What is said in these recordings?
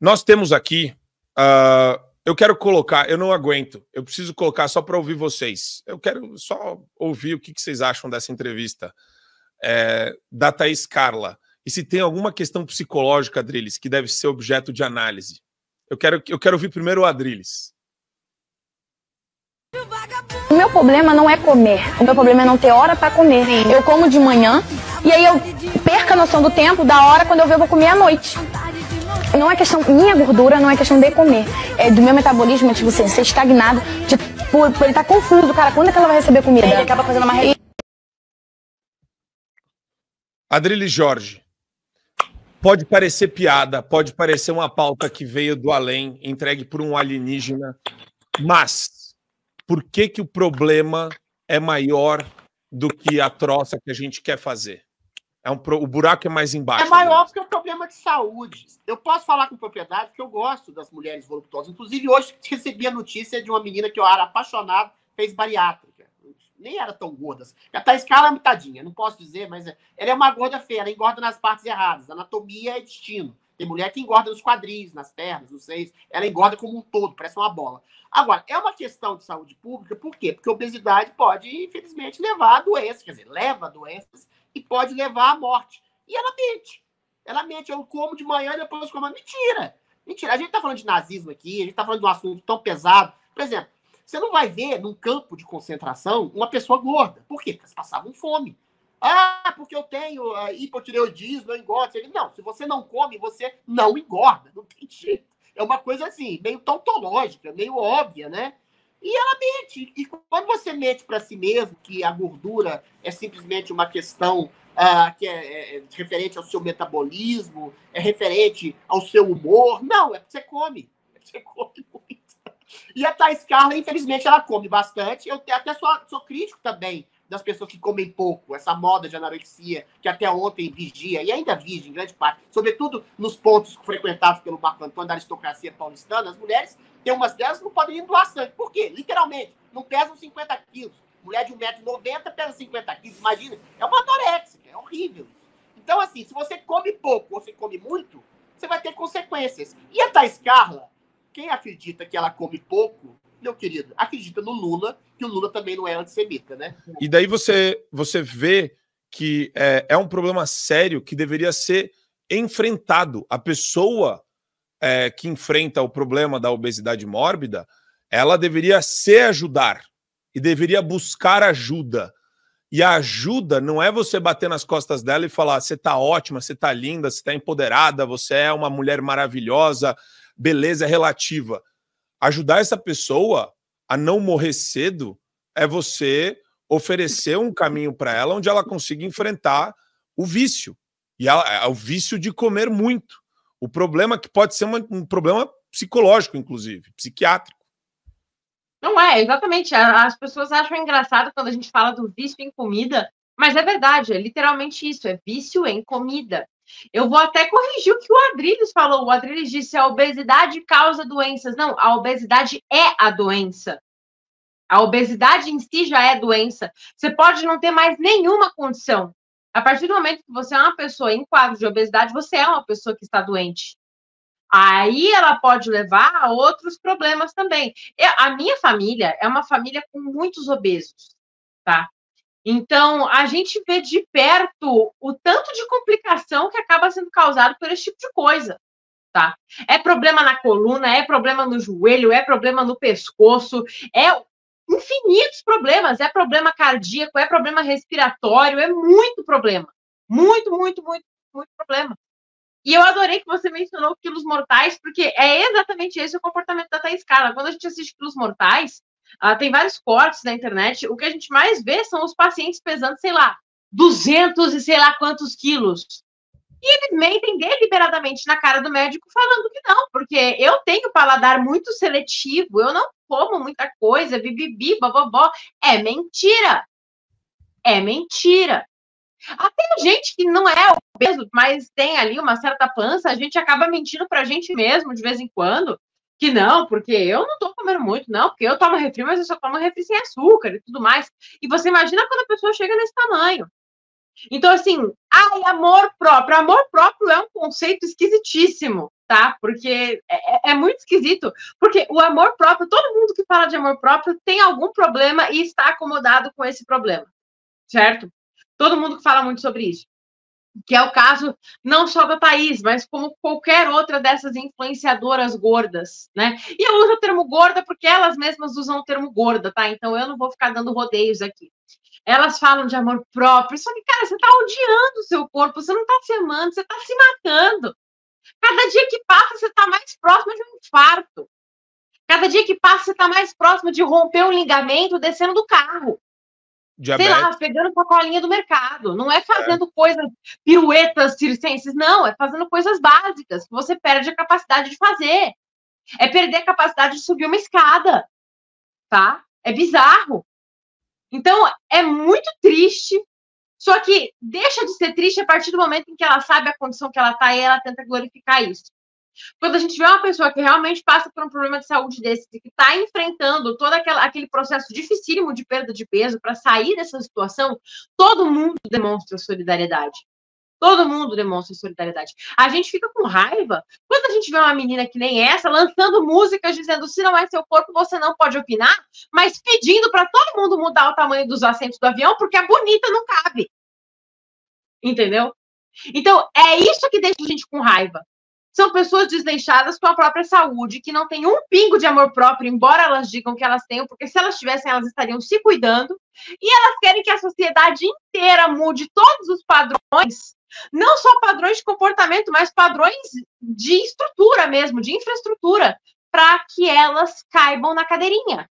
Nós temos aqui. Uh, eu quero colocar, eu não aguento, eu preciso colocar só para ouvir vocês. Eu quero só ouvir o que, que vocês acham dessa entrevista é, da Thaís Carla. E se tem alguma questão psicológica, Adriles, que deve ser objeto de análise. Eu quero, eu quero ouvir primeiro o Adriles. O meu problema não é comer. O meu problema é não ter hora para comer. Sim. Eu como de manhã e aí eu perco a noção do tempo, da hora, quando eu ver eu vou comer à noite. Não é questão, minha gordura não é questão de comer. É do meu metabolismo, tipo assim, ser estagnado, de, por, por ele estar tá confuso, cara, quando é que ela vai receber comida? Ele acaba fazendo uma Adrilles Jorge, pode parecer piada, pode parecer uma pauta que veio do além, entregue por um alienígena, mas por que que o problema é maior do que a troça que a gente quer fazer? É um, o buraco é mais embaixo. É maior porque é um problema de saúde. Eu posso falar com propriedade porque eu gosto das mulheres voluptuosas. Inclusive, hoje recebi a notícia de uma menina que eu era apaixonado, fez bariátrica. Nem era tão gorda. A Thais Carla é mitadinha, não posso dizer, mas é, ela é uma gorda feia, ela engorda nas partes erradas. Anatomia é destino. Tem mulher que engorda nos quadris, nas pernas, nos seios. Ela engorda como um todo, parece uma bola. Agora, é uma questão de saúde pública, por quê? Porque obesidade pode, infelizmente, levar a doenças, quer dizer, leva a doenças e pode levar à morte. E ela mente. Ela mente. Eu como de manhã e depois como. Mentira. Mentira. A gente está falando de nazismo aqui, a gente está falando de um assunto tão pesado. Por exemplo, você não vai ver num campo de concentração uma pessoa gorda. Por quê? Porque eles passavam fome. Ah, porque eu tenho uh, hipotireoidismo, eu engordo. Não, se você não come, você não engorda. Não tem jeito. É uma coisa assim, meio tautológica, meio óbvia, né? E ela mente. E quando você mente para si mesmo que a gordura é simplesmente uma questão uh, que é, é, é, referente ao seu metabolismo, é referente ao seu humor, não, é porque você come. É porque você come muito. E a Thais Carla, infelizmente, ela come bastante. Eu até sou, sou crítico também das pessoas que comem pouco, essa moda de anorexia, que até ontem vigia, e ainda vigia em grande parte, sobretudo nos pontos frequentados pelo Marco Antônio da aristocracia paulistana, as mulheres, tem umas delas que não podem doar sangue. Por quê? Literalmente, não pesam 50 quilos. Mulher de 1,90m pesa 50 quilos. Imagina, é uma anoréxica, é horrível. Então, assim, se você come pouco ou você come muito, você vai ter consequências. E a Thais Carla, quem acredita que ela come pouco, meu querido, acredita no Lula, que o Lula também não é antissemita, né? E daí você, você vê que é, é um problema sério que deveria ser enfrentado. A pessoa é, que enfrenta o problema da obesidade mórbida, ela deveria se ajudar e deveria buscar ajuda. E a ajuda não é você bater nas costas dela e falar: você tá ótima, você tá linda, você tá empoderada, você é uma mulher maravilhosa, beleza relativa ajudar essa pessoa a não morrer cedo é você oferecer um caminho para ela onde ela consiga enfrentar o vício. E ela, é o vício de comer muito. O problema que pode ser uma, um problema psicológico, inclusive, psiquiátrico. Não é, exatamente. As pessoas acham engraçado quando a gente fala do vício em comida, mas é verdade, é literalmente isso, é vício em comida. Eu vou até corrigir o que o Adriles falou. O Adriles disse a obesidade causa doenças. Não, a obesidade é a doença. A obesidade em si já é doença. Você pode não ter mais nenhuma condição. A partir do momento que você é uma pessoa em quadro de obesidade, você é uma pessoa que está doente. Aí ela pode levar a outros problemas também. Eu, a minha família é uma família com muitos obesos, tá? Então, a gente vê de perto o tanto de complicação que acaba sendo causado por esse tipo de coisa. Tá? É problema na coluna, é problema no joelho, é problema no pescoço, é infinitos problemas, é problema cardíaco, é problema respiratório, é muito problema. Muito, muito, muito, muito problema. E eu adorei que você mencionou quilos mortais, porque é exatamente esse o comportamento da Thaís Carla. Quando a gente assiste quilos mortais, Uh, tem vários cortes na internet. O que a gente mais vê são os pacientes pesando, sei lá, 200 e sei lá quantos quilos. E eles mentem deliberadamente na cara do médico falando que não, porque eu tenho paladar muito seletivo, eu não como muita coisa, bibibi, bobobó. É mentira. É mentira. Até gente que não é obeso, mas tem ali uma certa pança, a gente acaba mentindo pra gente mesmo de vez em quando que não, porque eu não tô comendo muito, não, porque eu tomo refri, mas eu só tomo refri sem açúcar e tudo mais. E você imagina quando a pessoa chega nesse tamanho. Então, assim, ai, amor próprio. Amor próprio é um conceito esquisitíssimo. tá? Porque é, é, muito esquisito. Porque o amor próprio, todo mundo que fala de amor próprio tem algum problema e está acomodado com esse problema, certo? Todo mundo que fala muito sobre isso. Que é o caso não só da Thaís, mas como qualquer outra dessas influenciadoras gordas, né? E eu uso o termo gorda porque elas mesmas usam o termo gorda, tá? Então eu não vou ficar dando rodeios aqui. Elas falam de amor próprio, só que, cara, você tá odiando o seu corpo, você não tá se amando, você tá se matando. Cada dia que passa, você tá mais próximo de um infarto. Cada dia que passa, você tá mais próximo de romper um ligamento descendo do carro. Diabetes. Sei lá, pegando sacolinha do mercado. Não é fazendo é. coisas, piruetas circenses, não. É fazendo coisas básicas que você perde a capacidade de fazer. É perder a capacidade de subir uma escada. Tá? É bizarro. Então, é muito triste. Só que deixa de ser triste a partir do momento em que ela sabe a condição que ela está e ela tenta glorificar isso. Quando a gente vê uma pessoa que realmente passa por um problema de saúde desse, que está enfrentando todo aquela, aquele processo dificílimo de perda de peso para sair dessa situação, todo mundo demonstra solidariedade. Todo mundo demonstra solidariedade. A gente fica com raiva quando a gente vê uma menina que nem essa lançando músicas dizendo se não é seu corpo você não pode opinar, mas pedindo para todo mundo mudar o tamanho dos assentos do avião porque a bonita não cabe. Entendeu? Então é isso que deixa a gente com raiva. São pessoas desleixadas com a própria saúde, que não têm um pingo de amor próprio, embora elas digam que elas tenham, porque se elas tivessem, elas estariam se cuidando. E elas querem que a sociedade inteira mude todos os padrões não só padrões de comportamento, mas padrões de estrutura mesmo, de infraestrutura, para que elas caibam na cadeirinha,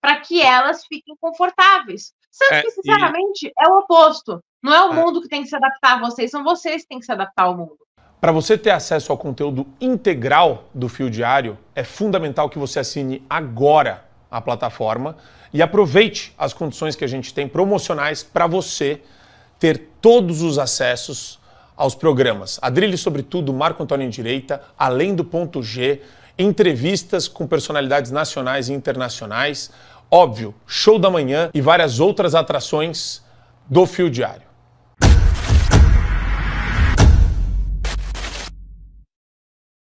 para que elas fiquem confortáveis. Sendo é, que, sinceramente, e... é o oposto. Não é o é. mundo que tem que se adaptar a vocês, são vocês que têm que se adaptar ao mundo. Para você ter acesso ao conteúdo integral do Fio Diário, é fundamental que você assine agora a plataforma e aproveite as condições que a gente tem promocionais para você ter todos os acessos aos programas. Adrilho sobre tudo, Marco Antônio em Direita, além do ponto G, entrevistas com personalidades nacionais e internacionais, óbvio, show da manhã e várias outras atrações do Fio Diário.